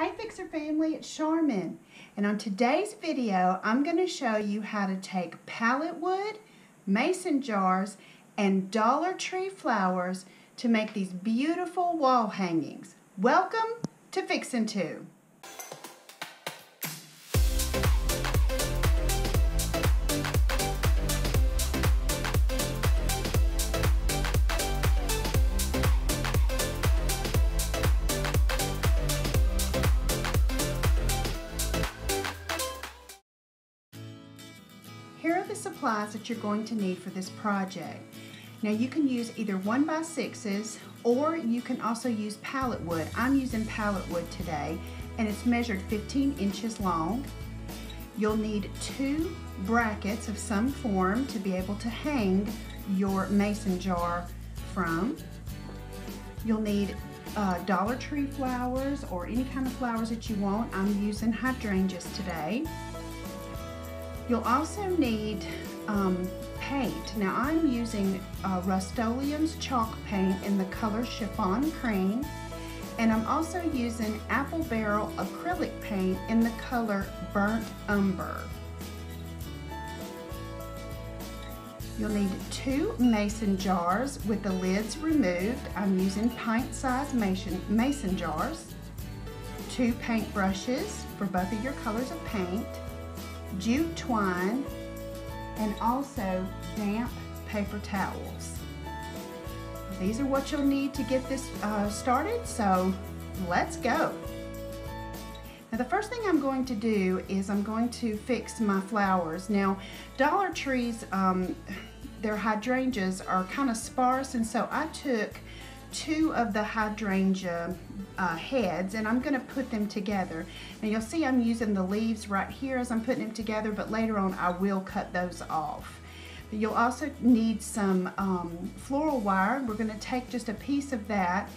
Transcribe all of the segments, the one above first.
Hey Fixer family, it's Charmin. And on today's video, I'm going to show you how to take pallet wood, mason jars, and Dollar Tree flowers to make these beautiful wall hangings. Welcome to Fixin' To. Here are the supplies that you're going to need for this project. Now you can use either 1 by 6s or you can also use pallet wood. I'm using pallet wood today and it's measured 15 inches long. You'll need two brackets of some form to be able to hang your mason jar from. You'll need uh, Dollar Tree flowers or any kind of flowers that you want. I'm using hydrangeas today. You'll also need um, paint. Now I'm using uh, Rust-Oleum's chalk paint in the color Chiffon Cream. And I'm also using Apple Barrel acrylic paint in the color Burnt Umber. You'll need two mason jars with the lids removed. I'm using pint-sized mason, mason jars. Two paint brushes for both of your colors of paint jute twine, and also damp paper towels. These are what you'll need to get this uh, started, so let's go. Now the first thing I'm going to do is I'm going to fix my flowers. Now Dollar Tree's, um, their hydrangeas are kind of sparse and so I took two of the hydrangea uh, heads and I'm going to put them together. Now you'll see I'm using the leaves right here as I'm putting them together but later on I will cut those off. You'll also need some um, floral wire. We're going to take just a piece of that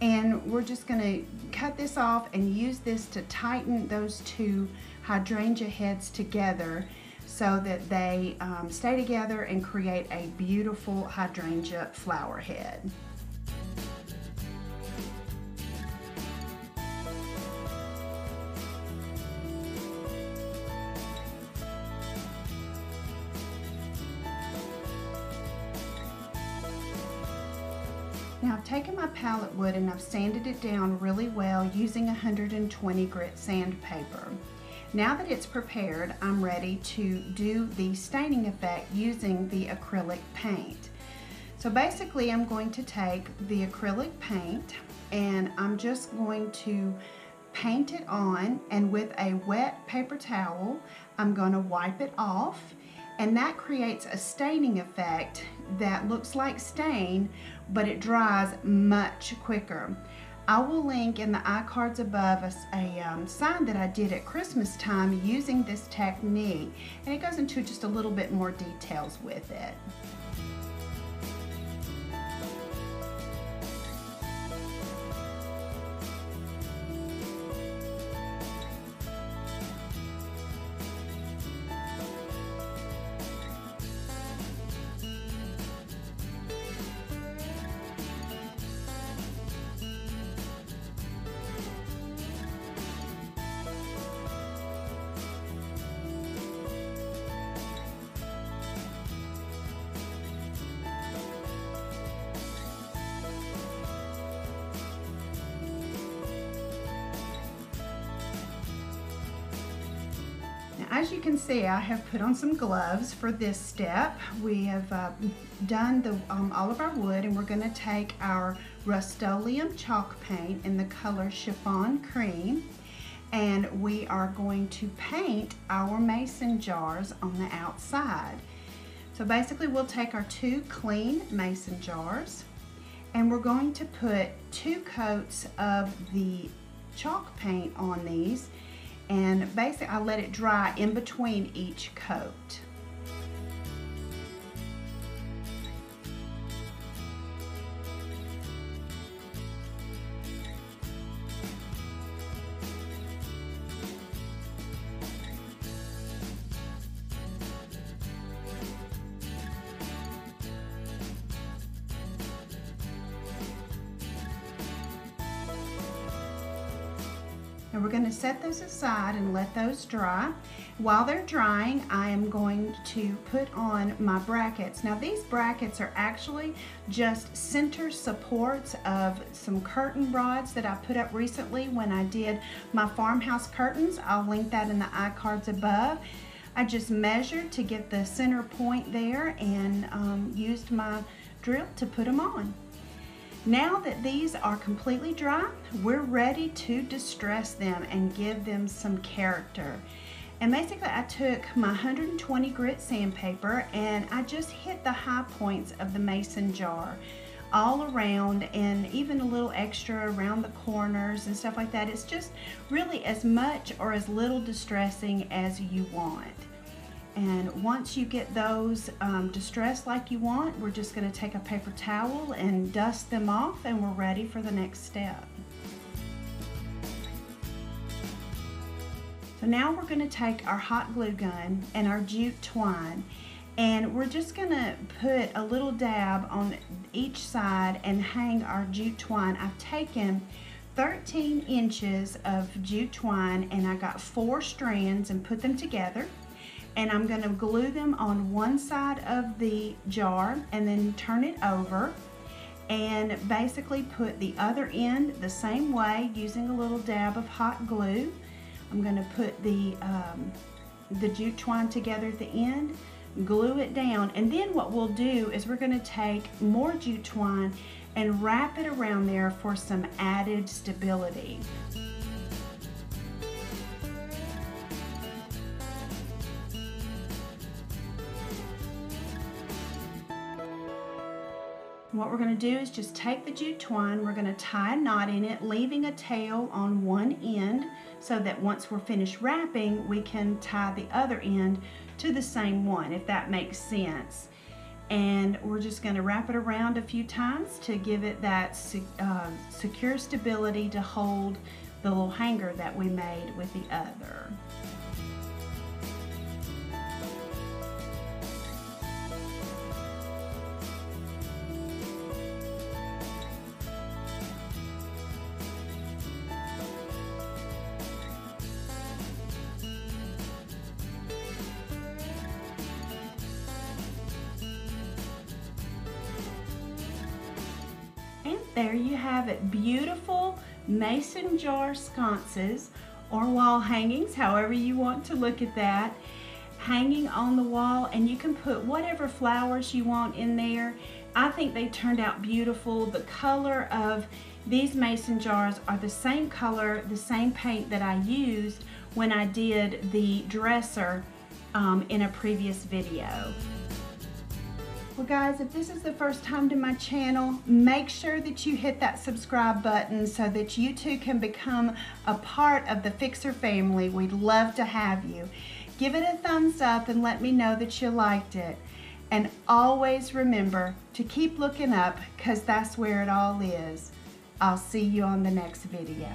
and we're just going to cut this off and use this to tighten those two hydrangea heads together so that they um, stay together and create a beautiful hydrangea flower head. Now I've taken my pallet wood and I've sanded it down really well using 120 grit sandpaper. Now that it's prepared, I'm ready to do the staining effect using the acrylic paint. So basically I'm going to take the acrylic paint and I'm just going to paint it on and with a wet paper towel I'm going to wipe it off and that creates a staining effect that looks like stain but it dries much quicker. I will link in the iCards above a, a um, sign that I did at Christmas time using this technique and it goes into just a little bit more details with it. As you can see, I have put on some gloves for this step. We have uh, done the, um, all of our wood and we're going to take our Rust-Oleum chalk paint in the color Chiffon Cream and we are going to paint our mason jars on the outside. So basically we'll take our two clean mason jars and we're going to put two coats of the chalk paint on these and basically I let it dry in between each coat. And we're going to set those aside and let those dry. While they're drying, I am going to put on my brackets. Now these brackets are actually just center supports of some curtain rods that I put up recently when I did my farmhouse curtains. I'll link that in the iCards above. I just measured to get the center point there and um, used my drill to put them on. Now that these are completely dry, we're ready to distress them and give them some character. And basically I took my 120 grit sandpaper and I just hit the high points of the mason jar all around and even a little extra around the corners and stuff like that. It's just really as much or as little distressing as you want. And once you get those um, distressed like you want, we're just going to take a paper towel and dust them off and we're ready for the next step. So now we're going to take our hot glue gun and our jute twine and we're just going to put a little dab on each side and hang our jute twine. I've taken 13 inches of jute twine and I got four strands and put them together and I'm going to glue them on one side of the jar and then turn it over and basically put the other end the same way using a little dab of hot glue. I'm going to put the, um, the jute twine together at the end, glue it down, and then what we'll do is we're going to take more jute twine and wrap it around there for some added stability. What we're going to do is just take the jute twine, we're going to tie a knot in it, leaving a tail on one end so that once we're finished wrapping, we can tie the other end to the same one, if that makes sense. And we're just going to wrap it around a few times to give it that uh, secure stability to hold the little hanger that we made with the other. There you have it, beautiful mason jar sconces or wall hangings, however you want to look at that, hanging on the wall and you can put whatever flowers you want in there. I think they turned out beautiful. The color of these mason jars are the same color, the same paint that I used when I did the dresser um, in a previous video. Well guys, if this is the first time to my channel, make sure that you hit that subscribe button so that you too can become a part of the Fixer family. We'd love to have you. Give it a thumbs up and let me know that you liked it. And always remember to keep looking up because that's where it all is. I'll see you on the next video.